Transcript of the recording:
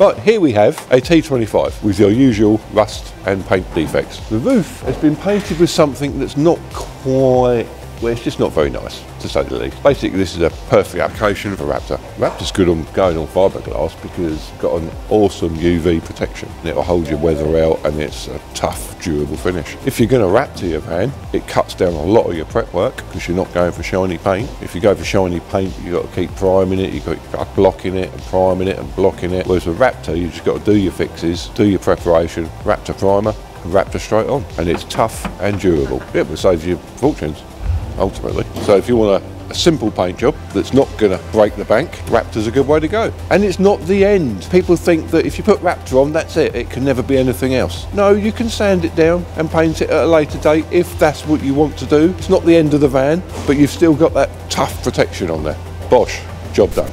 Right, here we have a T25 with your usual rust and paint defects. The roof has been painted with something that's not quite well, it's just not very nice, to say the least. Basically, this is a perfect application for Raptor. Raptor's good on going on fiberglass because it's got an awesome UV protection. It'll hold your weather out and it's a tough, durable finish. If you're going to Raptor your van, it cuts down a lot of your prep work because you're not going for shiny paint. If you go for shiny paint, you've got to keep priming it, you've got to blocking it and priming it and blocking it. Whereas with Raptor, you've just got to do your fixes, do your preparation, Raptor primer, Raptor straight on. And it's tough and durable. It will save you fortunes ultimately. So if you want a, a simple paint job that's not going to break the bank, Raptor's a good way to go. And it's not the end. People think that if you put Raptor on, that's it. It can never be anything else. No, you can sand it down and paint it at a later date if that's what you want to do. It's not the end of the van, but you've still got that tough protection on there. Bosh, job done.